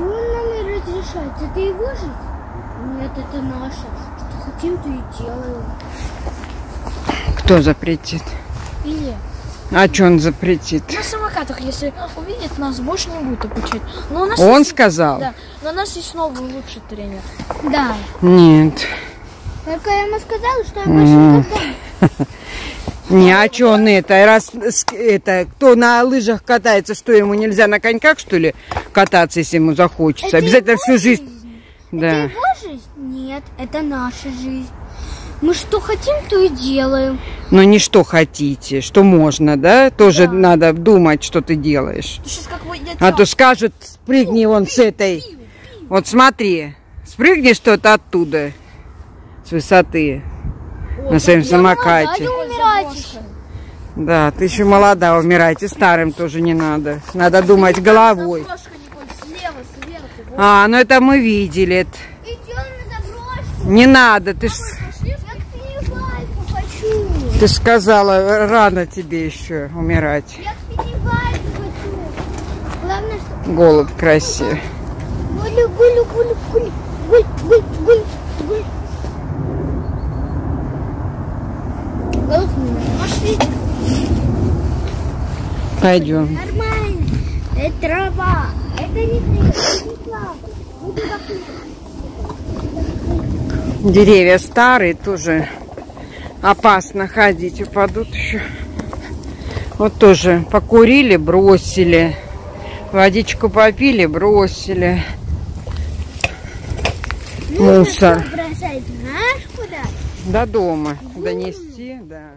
чего он нам и разрешает? Это его жизнь? Нет, это наша. Что хотим, то и делаем. Кто запретит? Или А что он запретит? на самокатах, если увидит, нас больше не будет обучать. Но у нас Он есть- сказал? Да. Но у нас есть новый лучший тренер. Да. Нет. Только я ему сказала, что я больше не. Не, а что он это, раз это, кто на лыжах катается, что ему нельзя на коньках, что ли, кататься, если ему захочется? Это Обязательно всю жизнь. Да. Это его жизнь? Нет, это наша жизнь. Мы что хотим, то и делаем. Но не что хотите, что можно, да? Тоже надо думать, что ты делаешь. Ты как вы А то скажут, спрыгни вон с этой. Вот смотри, спрыгни что-то оттуда, с высоты, на своем самокате. Еще. Да, ты еще молода, умирать и старым тоже не надо. Надо думать головой. А, ну это мы видели. Не надо, ты ж, ты ж сказала, рано тебе еще умирать. Голубь красивый. Гулю, гулю, гулю, гулю. Гуль, Пошли. Пойдем. Нормально. Это трава. Это не хлеб. Деревья старые, тоже опасно ходить, упадут еще. Вот тоже покурили, бросили. Водичку попили, бросили. Мусор. До дома донести, да.